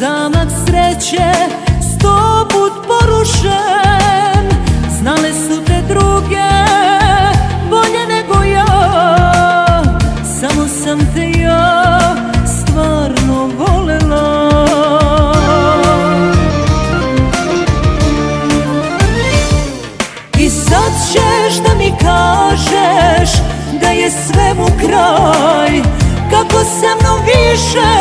zamak sreće sto put porušen. Znale su te druge bolje nego ja. Samo sam te ja stvarno volela. I sad ćeš da mi kažeš da je svemu kraj. Kako sa mnom više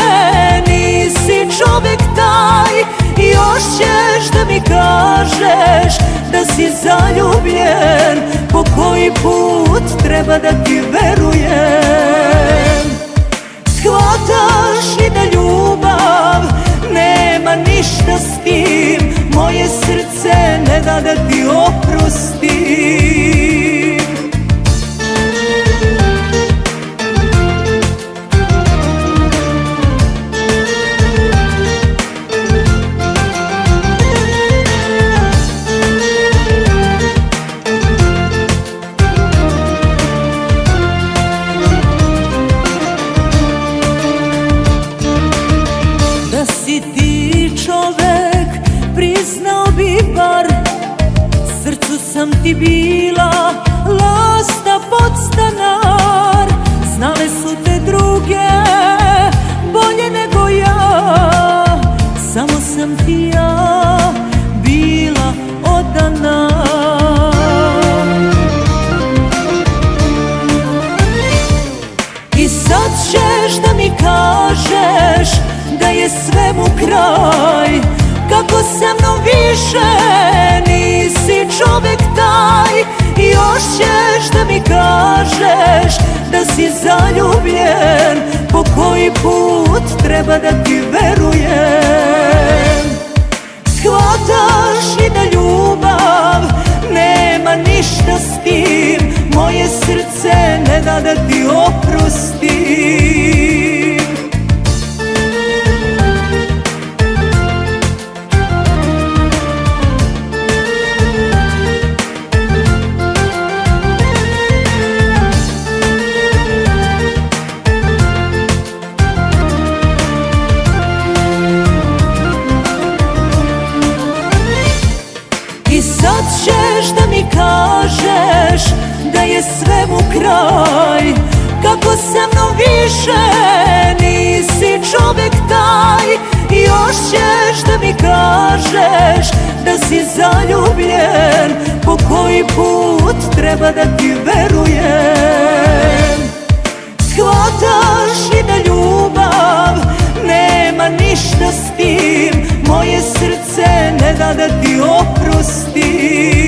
kažeš da si zaljubljen Po koji put treba da ti verujem. Shvataš li da ljubav nema ništa s tim? Moje srce ne da da ti oprostim sam ti bila lasta podstanar. Znale su te druge bolje nego ja. Samo sam ti ja bila odana. I sad ćeš da mi kažeš da je svemu kraj. Kako sa mnom više čovjek taj Još ćeš da mi kažeš da si zaljubljen Po koji put treba da ti verujem. Shvataš li da ljubav nema ništa s tim Moje srce ne da da ti sad ćeš da mi kažeš da je svemu kraj. Kako sa mnom više Moje srce ne da da ti oprosti.